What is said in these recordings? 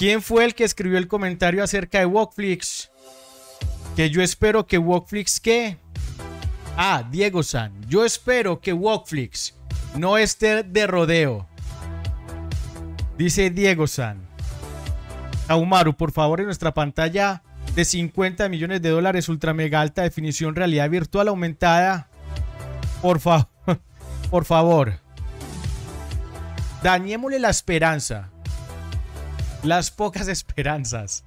¿Quién fue el que escribió el comentario acerca de Walkflix? Que yo espero que Walkflix qué? Ah, Diego San. Yo espero que Walkflix no esté de rodeo. Dice Diego San. Aumaru, por favor, en nuestra pantalla de 50 millones de dólares, ultra mega alta definición, realidad virtual aumentada. Por favor, por favor. Dañémosle la esperanza. Las pocas esperanzas.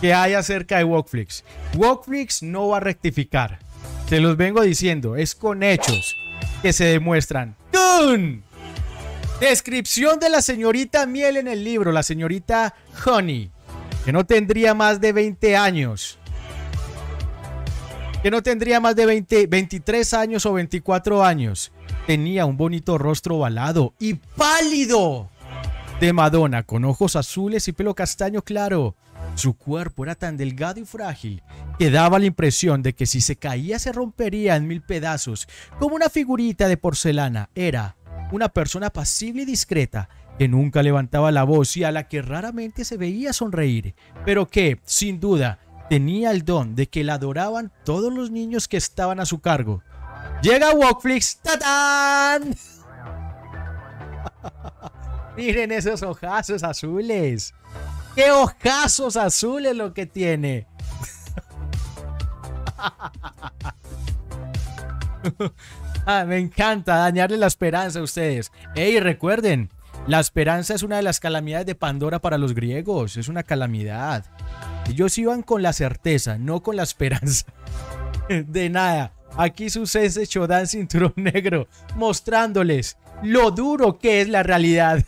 que hay acerca de Walkflix. Walkflix no va a rectificar. Se los vengo diciendo, es con hechos que se demuestran. ¡Tun! Descripción de la señorita Miel en el libro, la señorita Honey, que no tendría más de 20 años. Que no tendría más de 20, 23 años o 24 años. Tenía un bonito rostro ovalado y pálido de Madonna, con ojos azules y pelo castaño claro. Su cuerpo era tan delgado y frágil que daba la impresión de que si se caía se rompería en mil pedazos, como una figurita de porcelana. Era una persona pasible y discreta, que nunca levantaba la voz y a la que raramente se veía sonreír, pero que, sin duda, tenía el don de que la adoraban todos los niños que estaban a su cargo. Llega Walkflix, ¡tatán! Miren esos ojazos azules. ¡Qué ojazos azules lo que tiene! ah, me encanta dañarle la esperanza a ustedes. ¡Ey, recuerden! La esperanza es una de las calamidades de Pandora para los griegos. Es una calamidad. Ellos iban con la certeza, no con la esperanza. De nada. Aquí sucede Chodan Cinturón Negro, mostrándoles lo duro que es la realidad.